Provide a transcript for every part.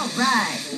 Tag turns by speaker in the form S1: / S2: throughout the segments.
S1: All right.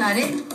S1: You got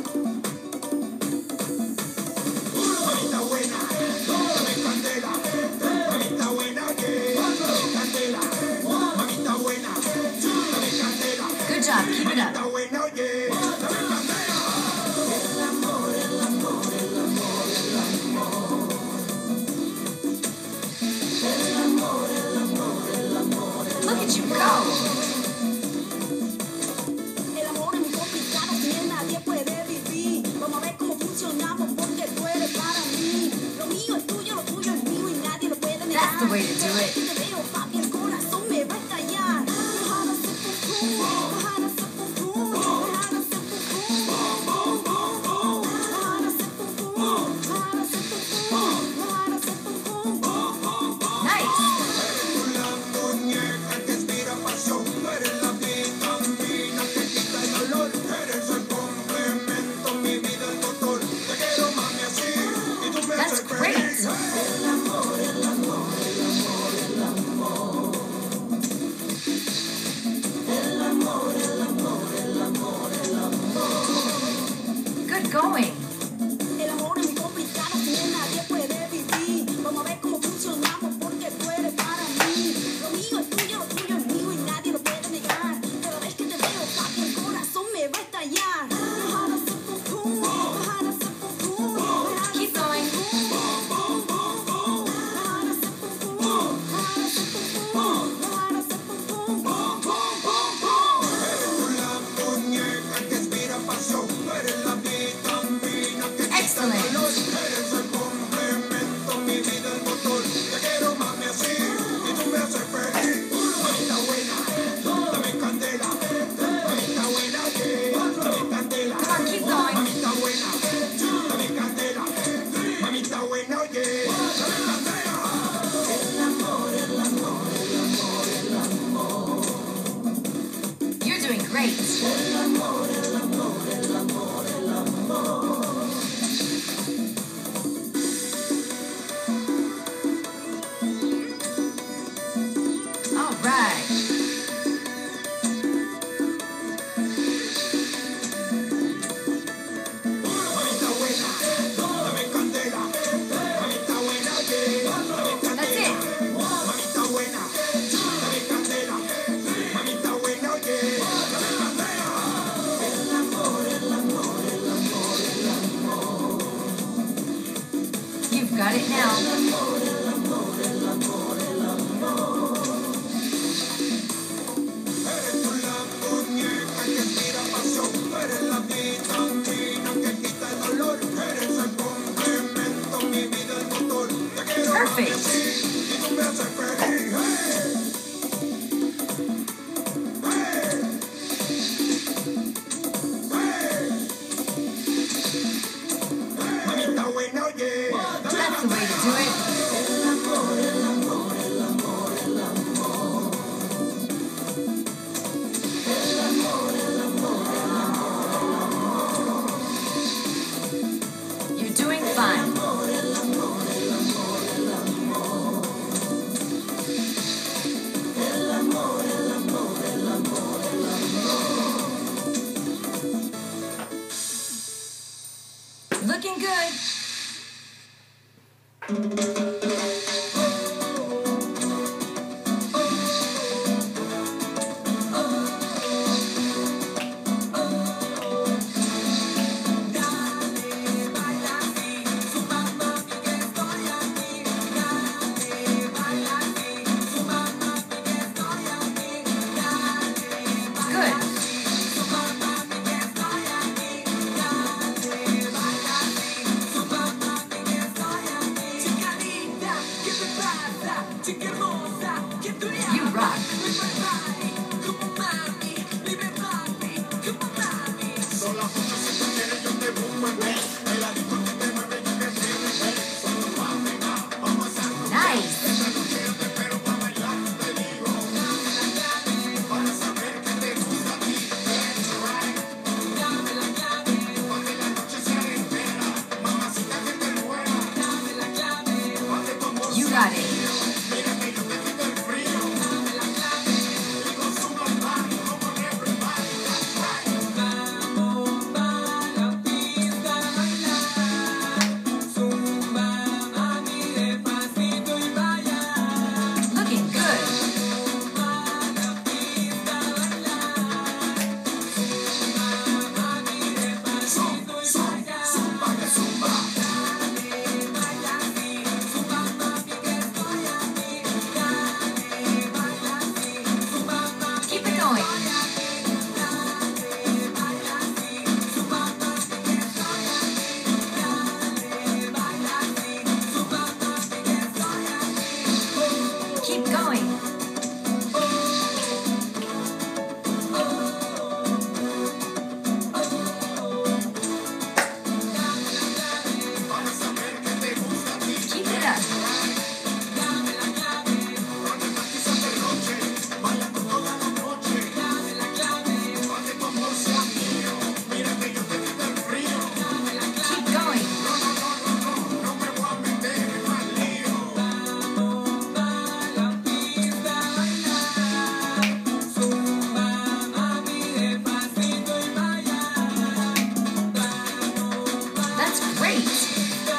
S1: night. That's
S2: the way to do it. got it. tempos.